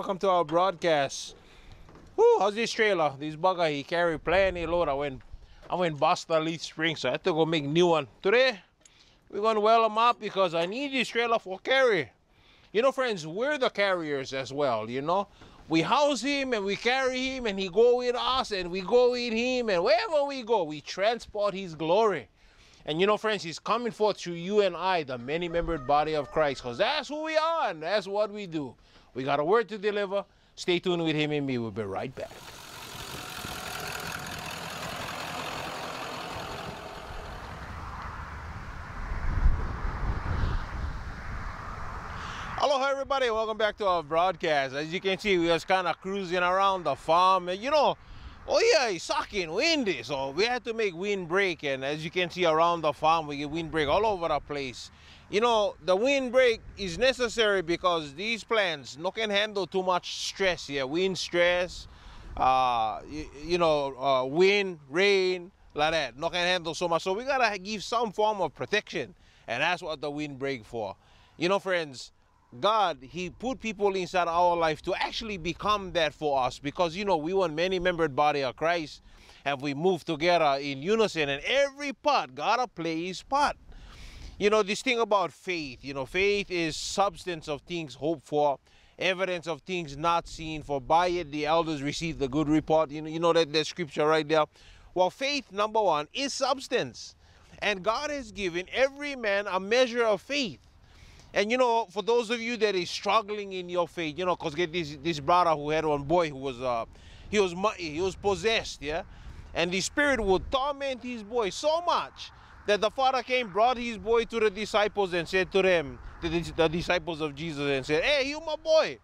Welcome to our broadcast. Woo, how's this trailer? This bugger he carry plenty load. I went I went the leaf spring, so I had to go make new one. Today, we're gonna well them up because I need this trailer for carry. You know, friends, we're the carriers as well, you know. We house him and we carry him and he go with us and we go with him and wherever we go, we transport his glory. And you know, friends, he's coming forth through you and I, the many membered body of Christ, because that's who we are and that's what we do. We got a word to deliver. Stay tuned with him and me. We'll be right back. Hello, everybody. Welcome back to our broadcast. As you can see, we was kind of cruising around the farm, and you know, oh yeah, it's sucking windy, eh? so we had to make windbreak. And as you can see around the farm, we get windbreak all over the place. You know, the windbreak is necessary because these plants no can handle too much stress. Yeah, wind stress, uh, you, you know, uh, wind, rain, like that. No can handle so much. So we gotta give some form of protection, and that's what the windbreak for. You know, friends. God, He put people inside our life to actually become that for us because you know we want many membered body of Christ and we move together in unison and every part gotta play his part. You know, this thing about faith, you know, faith is substance of things hoped for, evidence of things not seen, for by it the elders receive the good report. You know, you know that, that scripture right there. Well, faith, number one, is substance. And God has given every man a measure of faith. And you know, for those of you that is struggling in your faith, you know, cause get this this brother who had one boy who was uh he was he was possessed, yeah, and the spirit would torment his boy so much that the father came, brought his boy to the disciples and said to them, the, the disciples of Jesus, and said, "Hey, you my boy,"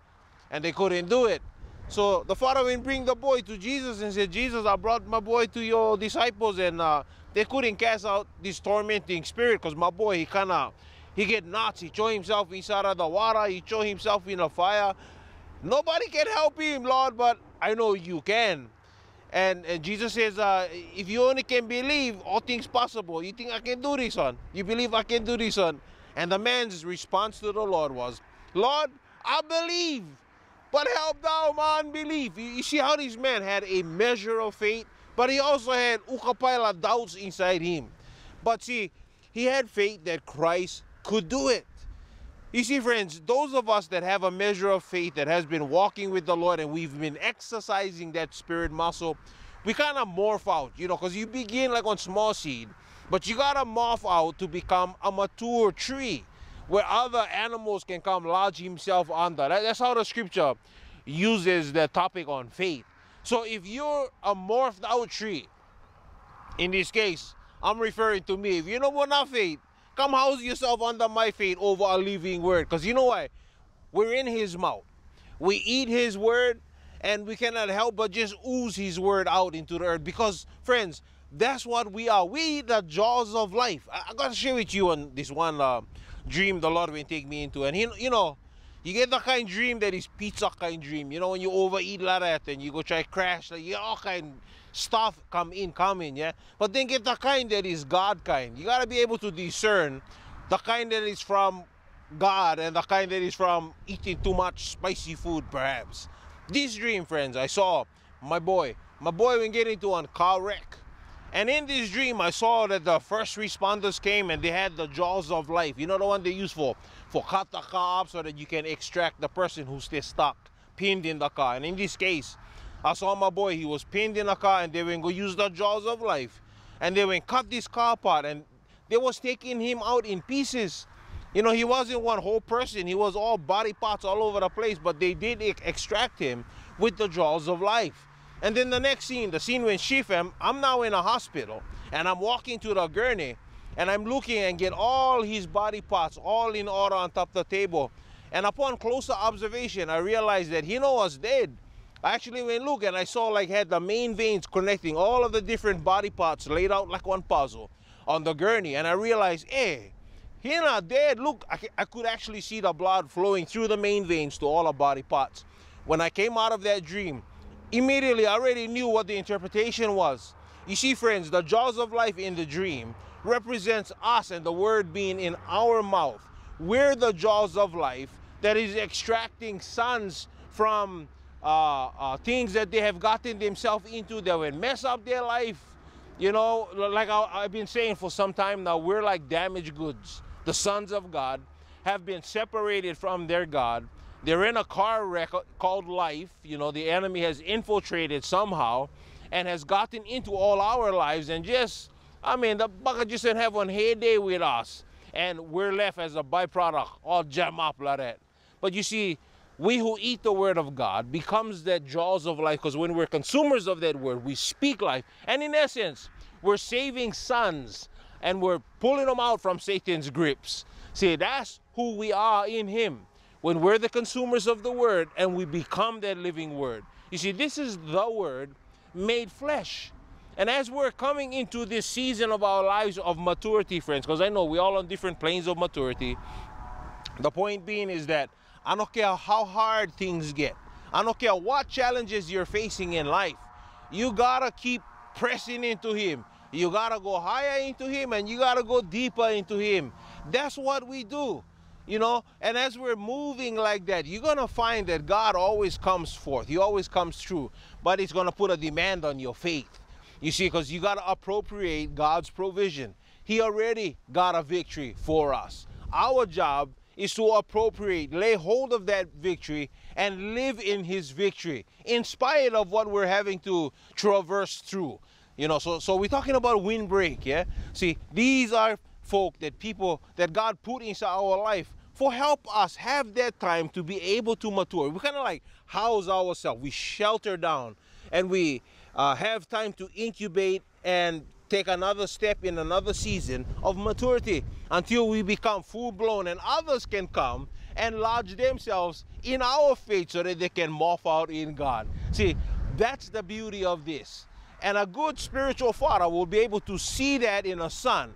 and they couldn't do it. So the father went bring the boy to Jesus and said, "Jesus, I brought my boy to your disciples, and uh, they couldn't cast out this tormenting spirit because my boy he kind of." He get nuts. He throw himself inside of the water. He throw himself in the fire. Nobody can help him, Lord, but I know you can. And, and Jesus says, uh, if you only can believe, all things possible. You think I can do this, son? You believe I can do this, son? And the man's response to the Lord was, Lord, I believe, but help thou my unbelief. You, you see how this man had a measure of faith, but he also had ukapaila doubts inside him. But see, he had faith that Christ could do it. You see, friends, those of us that have a measure of faith that has been walking with the Lord and we've been exercising that spirit muscle, we kind of morph out, you know, because you begin like on small seed, but you got to morph out to become a mature tree where other animals can come lodge himself under. That's how the scripture uses the topic on faith. So if you're a morphed out tree, in this case, I'm referring to me. If you don't want enough faith, come house yourself under my feet over a living word. Because you know why? We're in his mouth. We eat his word and we cannot help but just ooze his word out into the earth. Because, friends, that's what we are. We the jaws of life. I, I gotta share with you on this one uh, dream the Lord will take me into. And he, you know, you get the kind of dream that is pizza kind of dream. You know, when you overeat like that and you go try crash, like, you all kind stuff come in, come in, yeah. But then get the kind that is God kind. You gotta be able to discern the kind that is from God and the kind that is from eating too much spicy food, perhaps. This dream, friends, I saw my boy. My boy went get into a car wreck. And in this dream, I saw that the first responders came and they had the jaws of life. You know the one they use for for cut the car up so that you can extract the person who's still stuck, pinned in the car. And in this case, I saw my boy. He was pinned in a car, and they went go use the jaws of life, and they went cut this car apart, and they was taking him out in pieces. You know, he wasn't one whole person. He was all body parts all over the place, but they did extract him with the jaws of life. And then the next scene, the scene when Shifem, I'm now in a hospital and I'm walking to the gurney and I'm looking and get all his body parts all in order on top of the table. And upon closer observation, I realized that he know was dead. I actually went look and I saw like had the main veins connecting all of the different body parts laid out like one puzzle. on the gurney, and I realized, eh, hey, he not dead. Look, I, I could actually see the blood flowing through the main veins to all the body parts. When I came out of that dream, immediately I already knew what the interpretation was. You see, friends, the jaws of life in the dream represents us and the word being in our mouth. We're the jaws of life that is extracting sons from Uh, uh, things that they have gotten themselves into that will mess up their life. You know, like I, I've been saying for some time now, we're like damaged goods. The sons of God have been separated from their God. They're in a car wreck uh, called life. You know, the enemy has infiltrated somehow and has gotten into all our lives and just, I mean, the bucket just didn't have one heyday with us. And we're left as a byproduct, all jam up like that. But you see, we who eat the word of God becomes that jaws of life because when we're consumers of that word, we speak life. And in essence, we're saving sons and we're pulling them out from Satan's grips. See, that's who we are in him. When we're the consumers of the word and we become that living word. You see, this is the word made flesh. And as we're coming into this season of our lives of maturity, friends, because I know we're all on different planes of maturity, the point being is that I don't care how hard things get. I don't care what challenges you're facing in life. You gotta keep pressing into Him. You gotta go higher into Him and you gotta go deeper into Him. That's what we do. You know, and as we're moving like that, you're gonna find that God always comes forth. He always comes through, but He's gonna put a demand on your faith. You see, because you gotta appropriate God's provision. He already got a victory for us. Our job is to appropriate, lay hold of that victory, and live in his victory, in spite of what we're having to traverse through. You know, so so we're talking about windbreak, yeah? See, these are folk that people that God put into our life for help us have that time to be able to mature. We kind of like house ourselves. We shelter down and we uh, have time to incubate and take another step in another season of maturity until we become full blown and others can come and lodge themselves in our faith so that they can morph out in God. See, that's the beauty of this. And a good spiritual father will be able to see that in a son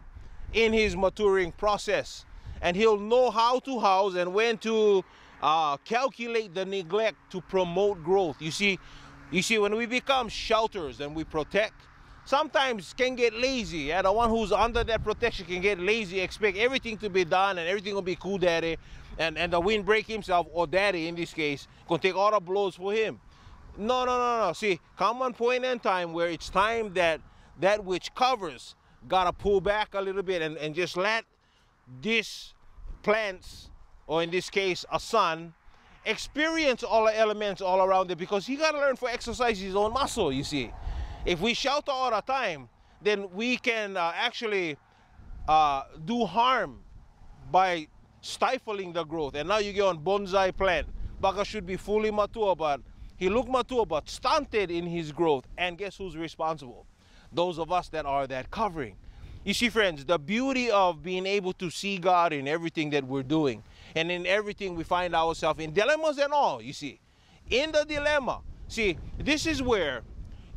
in his maturing process. And he'll know how to house and when to uh, calculate the neglect to promote growth. You see, you see, when we become shelters and we protect, sometimes can get lazy. Yeah? The one who's under that protection can get lazy, expect everything to be done and everything will be cool daddy. And, and the windbreak himself, or daddy in this case, gonna take all the blows for him. No, no, no, no. See, come one point in time where it's time that that which covers gotta pull back a little bit and, and just let this plants, or in this case, a son, experience all the elements all around it because he gotta learn for exercise his own muscle, you see. If we shelter all the time, then we can uh, actually uh, do harm by stifling the growth. And now you get on bonsai plant. Baka should be fully mature, but he look mature but stunted in his growth. And guess who's responsible? Those of us that are that covering. You see, friends, the beauty of being able to see God in everything that we're doing and in everything we find ourselves in dilemmas and all, you see. In the dilemma, see, this is where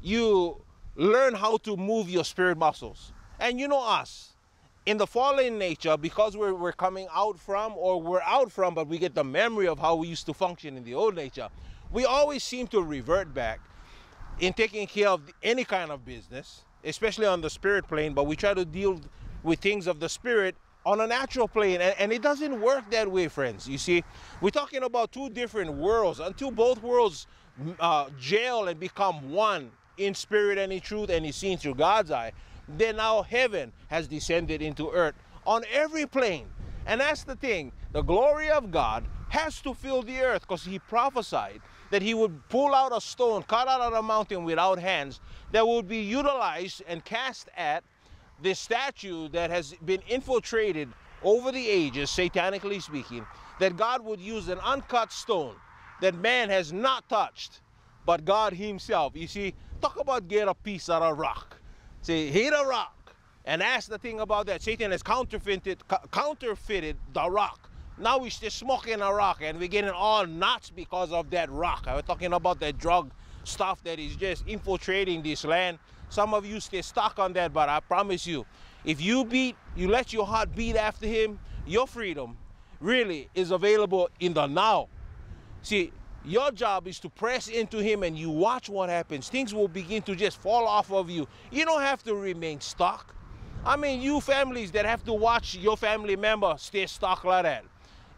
you learn how to move your spirit muscles. And you know us, in the fallen nature, because we're, we're coming out from or we're out from, but we get the memory of how we used to function in the old nature, we always seem to revert back in taking care of any kind of business, especially on the spirit plane, but we try to deal with things of the spirit on a natural plane and, and, it doesn't work that way friends you see we're talking about two different worlds until both worlds uh, jail and become one in spirit and in truth and is seen through God's eye, then now heaven has descended into earth on every plane. And that's the thing. The glory of God has to fill the earth because he prophesied that he would pull out a stone cut out of a mountain without hands that would be utilized and cast at this statue that has been infiltrated over the ages, satanically speaking, that God would use an uncut stone that man has not touched, but God himself. You see, talk about get a piece out of rock. See, hit a rock. And that's the thing about that. Satan has counterfeited, counterfeited the rock. Now we're just smoking a rock and we're getting all nuts because of that rock. I was talking about that drug stuff that is just infiltrating this land. Some of you stay stuck on that, but I promise you, if you beat, you let your heart beat after him, your freedom really is available in the now. See, your job is to press into him and you watch what happens. Things will begin to just fall off of you. You don't have to remain stuck. I mean, you families that have to watch your family member stay stuck like that.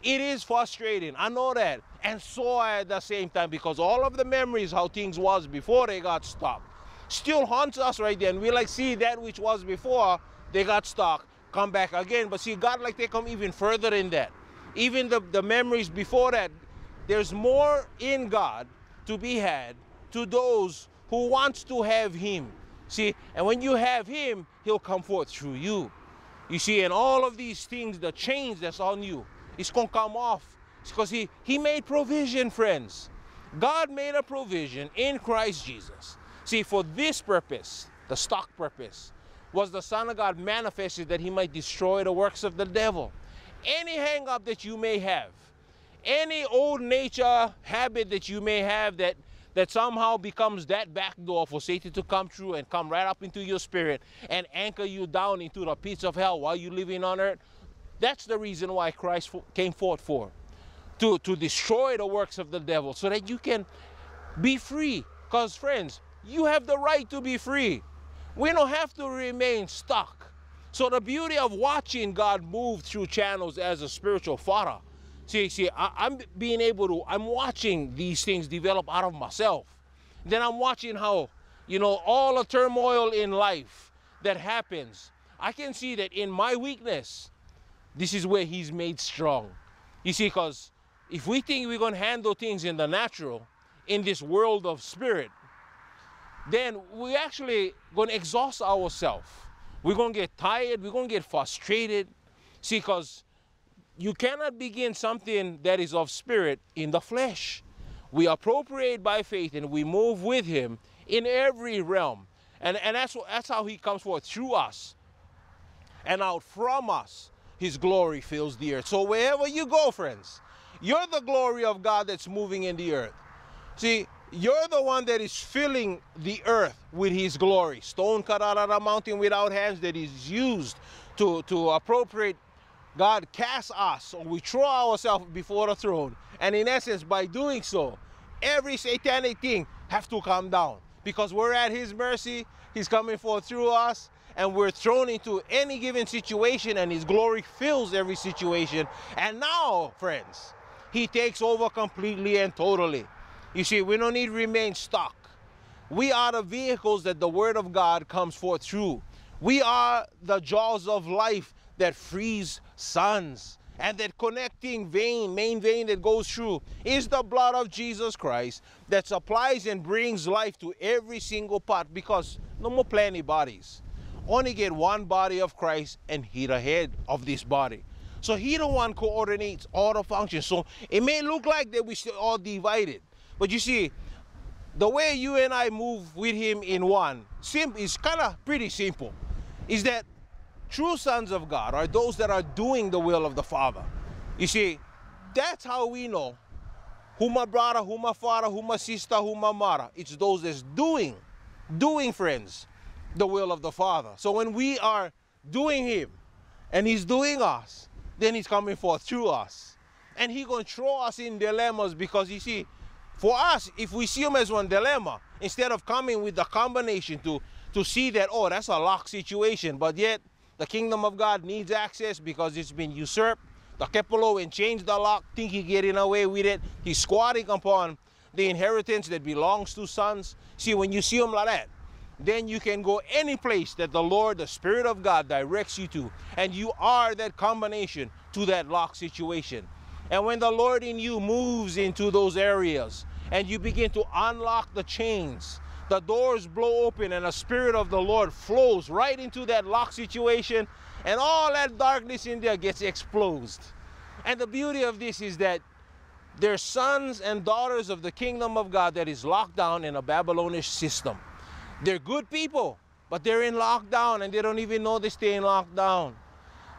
It is frustrating. I know that. And so at the same time because all of the memories how things was before they got stuck still haunts us right there. And we like see that which was before they got stuck come back again. But see, God like they come even further in that. Even the, the memories before that, there's more in God to be had to those who wants to have him. See, and when you have him, he'll come forth through you. You see, and all of these things, the chains that's on you, it's gonna come off. It's because he, he made provision, friends. God made a provision in Christ Jesus. See, for this purpose, the stock purpose, was the Son of God manifested that he might destroy the works of the devil. Any hang up that you may have, any old nature habit that you may have that that somehow becomes that back door for Satan to come through and come right up into your spirit and anchor you down into the pits of hell while you're living on earth. That's the reason why Christ came forth for. To, to destroy the works of the devil so that you can be free. Because, friends, you have the right to be free. We don't have to remain stuck. So the beauty of watching God move through channels as a spiritual father See, see, I, am being able to, I'm watching these things develop out of myself. Then I'm watching how, you know, all the turmoil in life that happens. I can see that in my weakness, this is where he's made strong. You see, because if we think we're going to handle things in the natural, in this world of spirit, then we actually going to exhaust ourselves. We're going to get tired. We're going to get frustrated. See, because you cannot begin something that is of spirit in the flesh. We appropriate by faith and we move with him in every realm. And, and that's, that's how he comes forth through us. And out from us, his glory fills the earth. So wherever you go, friends, you're the glory of God that's moving in the earth. See, you're the one that is filling the earth with his glory. Stone cut out of a mountain without hands that is used to, to appropriate God casts us, or we throw ourselves before the throne. And in essence, by doing so, every satanic thing have to come down because we're at his mercy. He's coming forth through us and we're thrown into any given situation and his glory fills every situation. And now, friends, he takes over completely and totally. You see, we don't need to remain stuck. We are the vehicles that the word of God comes forth through. We are the jaws of life that frees sons. And that connecting vein, main vein that goes through, is the blood of Jesus Christ that supplies and brings life to every single part because no more plenty bodies. Only get one body of Christ and he the head of this body. So he the one coordinates all the functions. So it may look like that we still all divided. But you see, the way you and I move with him in one sim is kind of pretty simple. Is that True sons of God are those that are doing the will of the Father. You see, that's how we know who my brother, who my father, who my sister, who my mother. It's those that's doing, doing, friends, the will of the Father. So when we are doing Him and He's doing us, then He's coming forth through us. And He's going to throw us in dilemmas because you see, for us, if we see Him as one dilemma, instead of coming with the combination to, to see that, oh, that's a lock situation, but yet the kingdom of God needs access because it's been usurped. The Kepolo and changed the lock, think he getting away with it. He's squatting upon the inheritance that belongs to sons. See, when you see him like that, then you can go any place that the Lord, the Spirit of God directs you to. And you are that combination to that lock situation. And when the Lord in you moves into those areas and you begin to unlock the chains, the doors blow open and the spirit of the Lord flows right into that lock situation and all that darkness in there gets exposed. And the beauty of this is that they're sons and daughters of the kingdom of God that is locked down in a Babylonish system. They're good people, but they're in lockdown and they don't even know they stay in lockdown.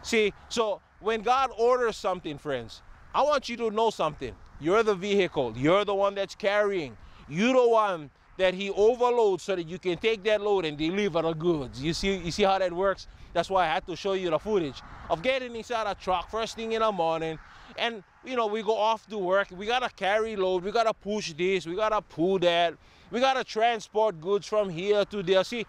See, so when God orders something, friends, I want you to know something. You're the vehicle. You're the one that's carrying. You're the one that he overloads so that you can take that load and deliver the goods. You see, you see how that works? That's why I had to show you the footage of getting inside a truck first thing in the morning. And you know, we go off to work, we gotta carry load, we gotta push this, we gotta pull that, we gotta transport goods from here to there. See,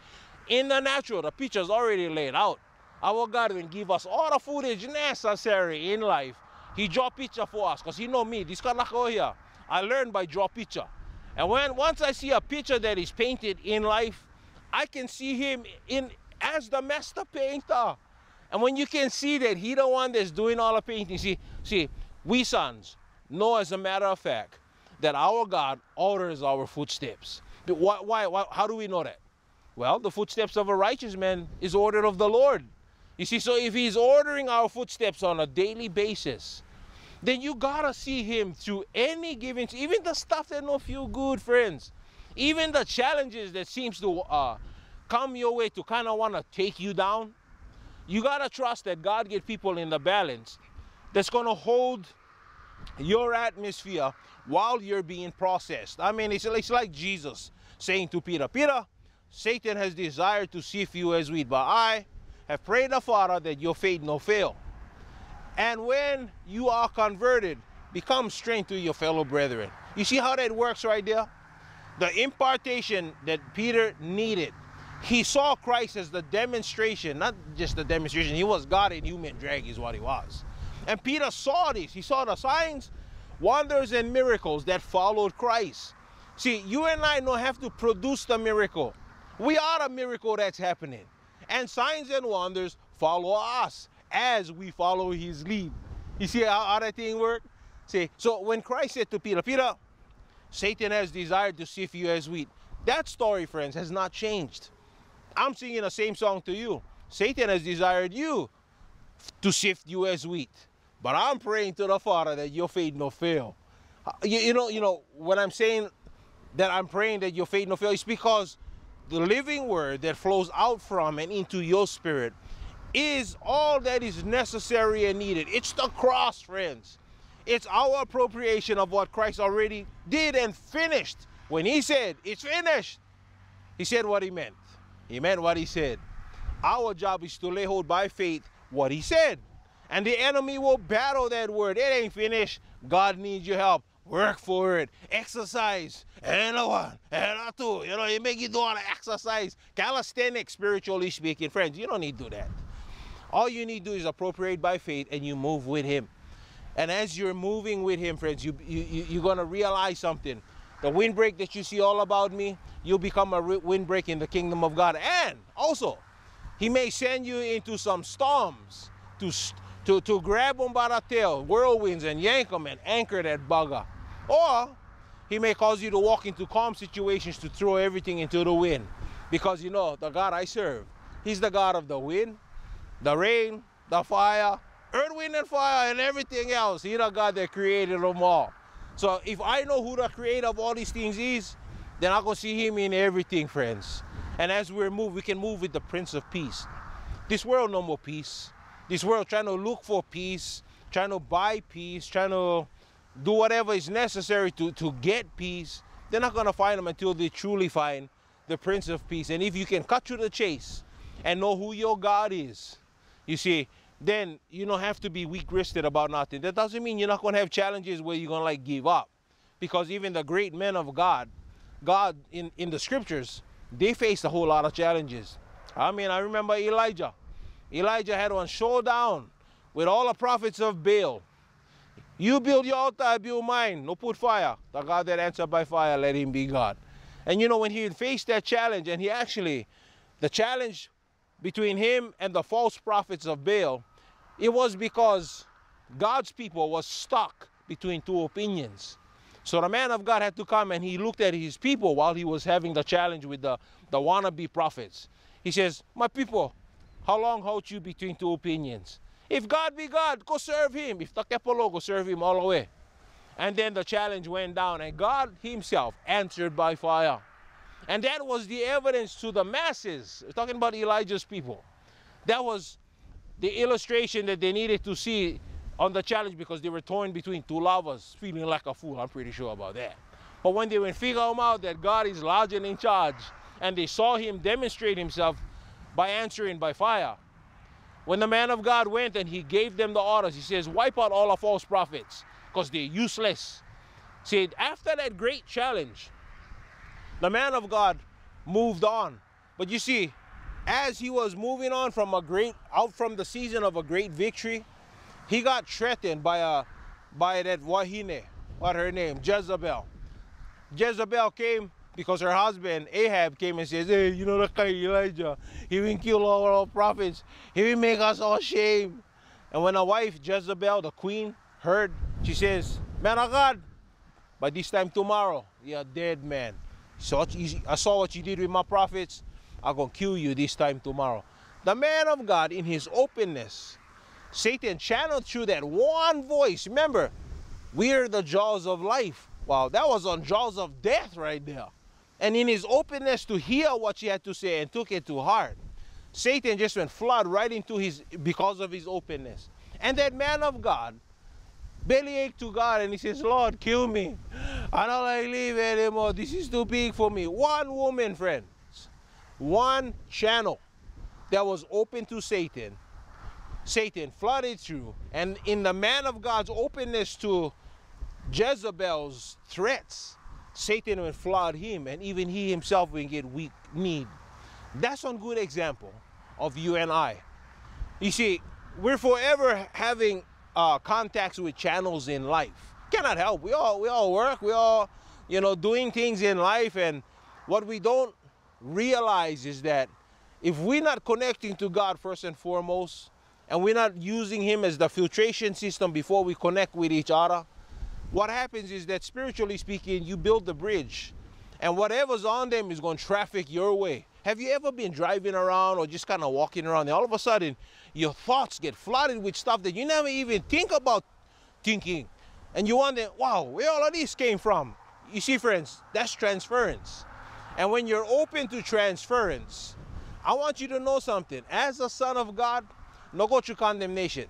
in the natural, the picture's already laid out. Our God will give us all the footage necessary in life. He draw picture for us, because he know me, this kind of here. I learned by draw picture. And when once I see a picture that is painted in life, I can see him in as the master painter. And when you can see that he the one that's doing all the painting, see, see, we sons know as a matter of fact that our God orders our footsteps. Why, why, why, how do we know that? Well, the footsteps of a righteous man is ordered of the Lord. You see, so if he's ordering our footsteps on a daily basis, then you gotta see him through any given, even the stuff that don't feel good, friends. Even the challenges that seems to uh, come your way to kind of want to take you down. You gotta trust that God get people in the balance that's gonna hold your atmosphere while you're being processed. I mean, it's, it's like Jesus saying to Peter, Peter, Satan has desired to sift you as wheat, but I have prayed the Father that your faith no fail. And when you are converted, become strength to your fellow brethren. You see how that works right there? The impartation that Peter needed. He saw Christ as the demonstration, not just the demonstration. He was God in human drag, is what he was. And Peter saw this. He saw the signs, wonders, and miracles that followed Christ. See, you and I don't have to produce the miracle. We are the miracle that's happening. And signs and wonders follow us as we follow his lead. You see how, how that thing work? See, so when Christ said to Peter, Peter, Satan has desired to sift you as wheat. That story, friends, has not changed. I'm singing the same song to you. Satan has desired you to sift you as wheat. But I'm praying to the Father that your faith no fail. Uh, you, you know, you know, when I'm saying that I'm praying that your faith no fail, it's because the living word that flows out from and into your spirit is all that is necessary and needed. It's the cross, friends. It's our appropriation of what Christ already did and finished. When he said, it's finished, he said what he meant. He meant what he said. Our job is to lay hold by faith what he said. And the enemy will battle that word. It ain't finished. God needs your help. Work for it. Exercise. And a one. And a two. You know, you make you do all the exercise. Calisthenics, spiritually speaking. Friends, you don't need to do that. All you need to do is appropriate by faith and you move with him. And as you're moving with him, friends, you, you, you're going to realize something. The windbreak that you see all about me, you'll become a windbreak in the kingdom of God. And also, he may send you into some storms to, to, to grab them by the tail, whirlwinds, and yank them and anchor that bugger. Or he may cause you to walk into calm situations to throw everything into the wind. Because you know, the God I serve, he's the God of the wind, the rain, the fire, earth, wind, and fire, and everything else. He's the God that created them all. So if I know who the creator of all these things is, then I can see him in everything, friends. And as we move, we can move with the Prince of Peace. This world no more peace. This world trying to look for peace, trying to buy peace, trying to do whatever is necessary to, to get peace. They're not going to find them until they truly find the Prince of Peace. And if you can cut to the chase and know who your God is, you see, then you don't have to be weak-wristed about nothing. That doesn't mean you're not going to have challenges where you're going to like give up. Because even the great men of God, God in, in the scriptures, they faced a whole lot of challenges. I mean, I remember Elijah. Elijah had one showdown with all the prophets of Baal. You build your altar, I build mine. No put fire. The God that answered by fire, let him be God. And you know, when he faced that challenge, and he actually, the challenge between him and the false prophets of Baal, it was because God's people was stuck between two opinions. So the man of God had to come and he looked at his people while he was having the challenge with the, the wannabe prophets. He says, My people, how long hold you between two opinions? If God be God, go serve him. If Takepolo, go serve him all the way. And then the challenge went down and God himself answered by fire. And that was the evidence to the masses, talking about Elijah's people. That was the illustration that they needed to see on the challenge because they were torn between two lovers, feeling like a fool. I'm pretty sure about that. But when they went figure out that God is large and in charge, and they saw him demonstrate himself by answering by fire. When the man of God went and he gave them the orders, he says, wipe out all the false prophets because they're useless. See, after that great challenge, the man of God moved on. But you see, as he was moving on from a great out from the season of a great victory, he got threatened by a by that Wahine, what her name, Jezebel. Jezebel came because her husband Ahab came and says, Hey, you know that guy Elijah, he will kill all our prophets, he will make us all shame. And when a wife, Jezebel, the queen, heard, she says, Man of God, by this time tomorrow, you're a dead man. So I saw what you did with my prophets. I'm going to kill you this time tomorrow. The man of God, in his openness, Satan channeled through that one voice. Remember, we're the jaws of life. Wow, that was on jaws of death right there. And in his openness to hear what she had to say and took it to heart, Satan just went flood right into his because of his openness. And that man of God bellyached to God and he says, Lord, kill me. I don't like live anymore. This is too big for me. One woman, friends, one channel that was open to Satan. Satan flooded through. And in the man of God's openness to Jezebel's threats, Satan will flood him and even he himself will get weak need. That's one good example of you and I. You see, we're forever having uh, contacts with channels in life. Cannot help. We all we all work. We all, you know, doing things in life, and what we don't realize is that if we're not connecting to God first and foremost, and we're not using Him as the filtration system before we connect with each other, what happens is that spiritually speaking, you build the bridge, and whatever's on them is going to traffic your way. Have you ever been driving around or just kind of walking around and all of a sudden your thoughts get flooded with stuff that you never even think about thinking? And you wonder, wow, where all of these came from? You see, friends, that's transference. And when you're open to transference, I want you to know something. As a son of God, no go to condemnation.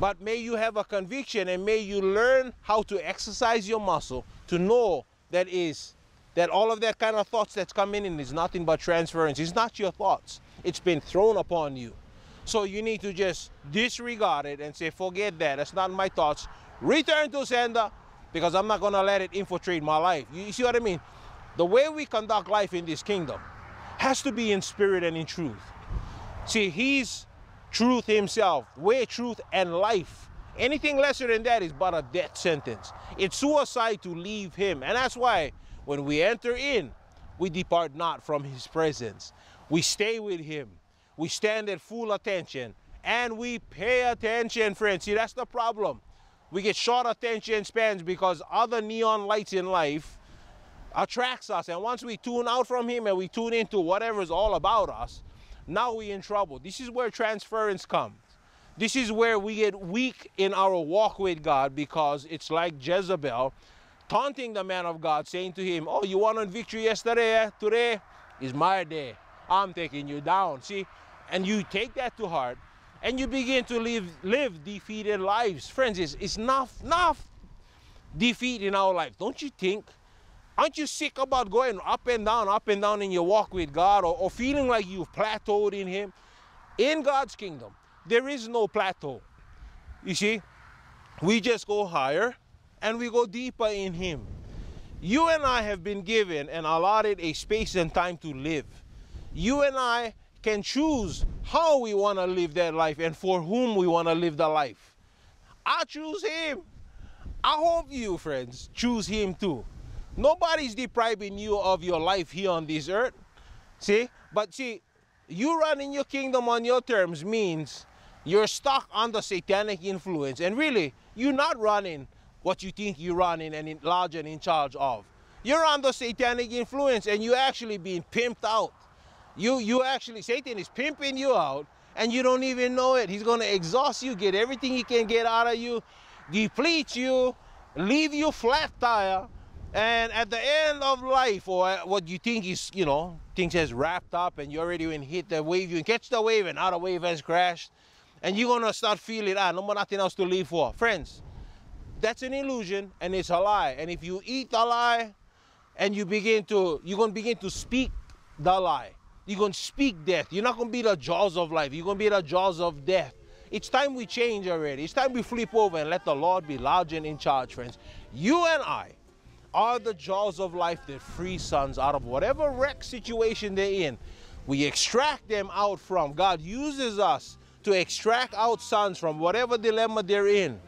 But may you have a conviction and may you learn how to exercise your muscle to know that is that all of that kind of thoughts that's coming in is nothing but transference. It's not your thoughts. It's been thrown upon you. So you need to just disregard it and say, forget that. That's not my thoughts. Return to sender because I'm not going to let it infiltrate my life. You see what I mean? The way we conduct life in this kingdom has to be in spirit and in truth. See, he's truth himself, way, truth, and life. Anything lesser than that is but a death sentence. It's suicide to leave him. And that's why when we enter in, we depart not from his presence. We stay with him. We stand at full attention and we pay attention, friends. See, that's the problem. We get short attention spans because other neon lights in life attracts us. And once we tune out from him and we tune into whatever is all about us, now we're in trouble. This is where transference comes. This is where we get weak in our walk with God because it's like Jezebel taunting the man of God, saying to him, Oh, you won on victory yesterday? Eh? Today is my day. I'm taking you down. See? And you take that to heart and you begin to live live defeated lives. Friends, it's, it's enough, enough defeat in our life. Don't you think? Aren't you sick about going up and down, up and down in your walk with God or, or feeling like you've plateaued in Him? In God's kingdom, there is no plateau. You see, we just go higher and we go deeper in Him. You and I have been given and allotted a space and time to live. You and I can choose how we want to live that life and for whom we want to live the life. I choose Him. I hope you, friends, choose Him too. Nobody's depriving you of your life here on this earth. See? But see, you running your kingdom on your terms means you're stuck under satanic influence. And really, you're not running what you think you're running and in large and in charge of. You're under satanic influence and you're actually being pimped out. You you actually Satan is pimping you out and you don't even know it. He's gonna exhaust you, get everything he can get out of you, deplete you, leave you flat tire, and at the end of life, or what you think is, you know, things has wrapped up and you already when hit the wave, you catch the wave and other wave has crashed. And you're gonna start feeling, ah, no more nothing else to live for. Friends, that's an illusion and it's a lie. And if you eat the lie and you begin to, you're going to begin to speak the lie. You're going to speak death. You're not going to be the jaws of life. You're going to be the jaws of death. It's time we change already. It's time we flip over and let the Lord be large and in charge, friends. You and I are the jaws of life that free sons out of whatever wreck situation they're in. We extract them out from. God uses us to extract out sons from whatever dilemma they're in.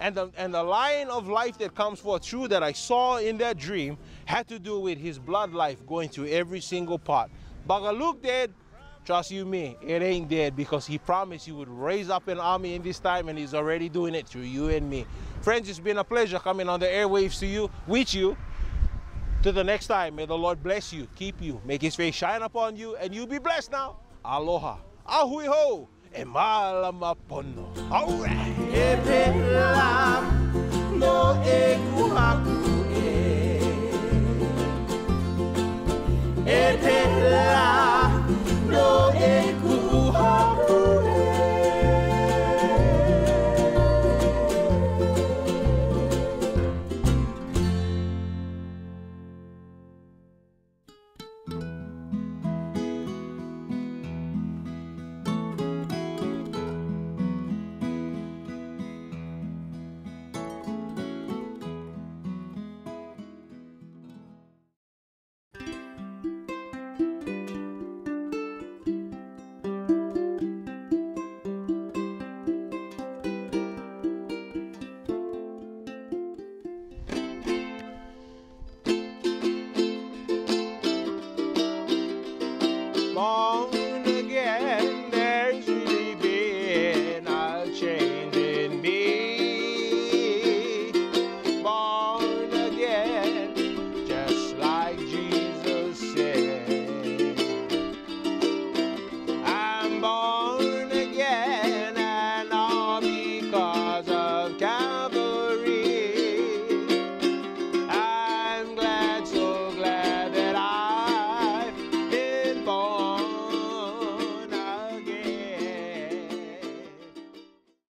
And the, and the line of life that comes forth through that I saw in that dream had to do with his blood life going through every single part. Bagaluk dead, trust you me, it ain't dead because he promised he would raise up an army in this time and he's already doing it through you and me. Friends, it's been a pleasure coming on the airwaves to you, with you. To the next time, may the Lord bless you, keep you, make his face shine upon you, and you be blessed now. Aloha. A hui hou. E. All right. e te la, no e